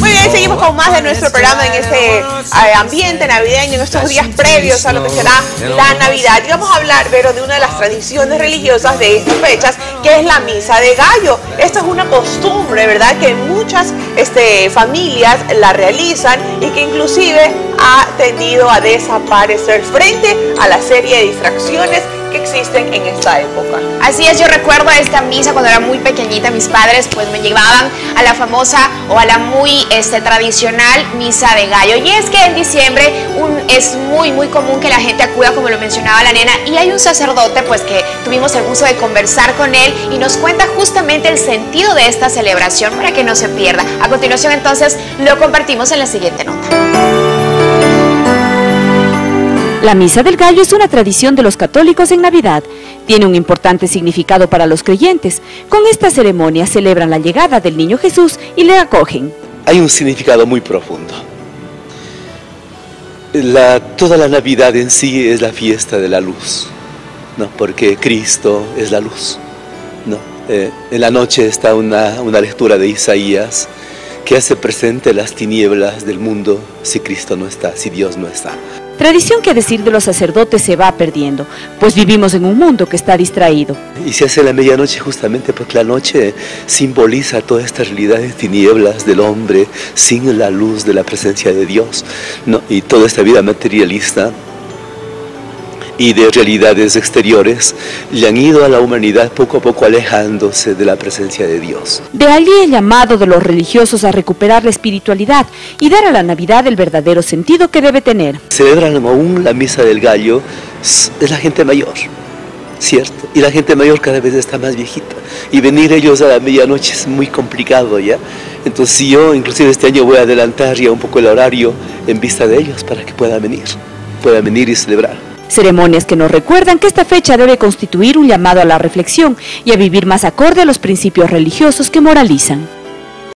Muy bien, seguimos con más de nuestro programa en este eh, ambiente navideño, en estos días previos a lo que será la Navidad. Y vamos a hablar, pero de una de las tradiciones religiosas de estas fechas, que es la misa de gallo. Esta es una costumbre, ¿verdad?, que muchas este, familias la realizan y que inclusive ha tendido a desaparecer frente a la serie de distracciones que existen en esta época. Así es, yo recuerdo esta misa cuando era muy pequeñita, mis padres pues me llevaban a la famosa o a la muy este, tradicional misa de gallo. Y es que en diciembre es muy muy común que la gente acuda, como lo mencionaba la nena, y hay un sacerdote pues que tuvimos el gusto de conversar con él y nos cuenta justamente el sentido de esta celebración para que no se pierda. A continuación entonces lo compartimos en la siguiente nota. La Misa del Gallo es una tradición de los católicos en Navidad. Tiene un importante significado para los creyentes. Con esta ceremonia celebran la llegada del Niño Jesús y le acogen. Hay un significado muy profundo. Toda la Navidad en sí es la fiesta de la luz, ¿no? porque Cristo es la luz. ¿no? Eh, en la noche está una, una lectura de Isaías que hace presente las tinieblas del mundo si Cristo no está, si Dios no está. Tradición que a decir de los sacerdotes se va perdiendo, pues vivimos en un mundo que está distraído. Y se hace la medianoche justamente porque la noche simboliza toda esta realidad de tinieblas del hombre sin la luz de la presencia de Dios. ¿no? Y toda esta vida materialista y de realidades exteriores le han ido a la humanidad poco a poco alejándose de la presencia de Dios. De allí el llamado de los religiosos a recuperar la espiritualidad y dar a la Navidad el verdadero sentido que debe tener. Celebran aún la misa del gallo, es la gente mayor, ¿cierto? Y la gente mayor cada vez está más viejita. Y venir ellos a la medianoche es muy complicado, ¿ya? Entonces yo inclusive este año voy a adelantar ya un poco el horario en vista de ellos para que puedan venir, puedan venir y celebrar. Ceremonias que nos recuerdan que esta fecha debe constituir un llamado a la reflexión y a vivir más acorde a los principios religiosos que moralizan.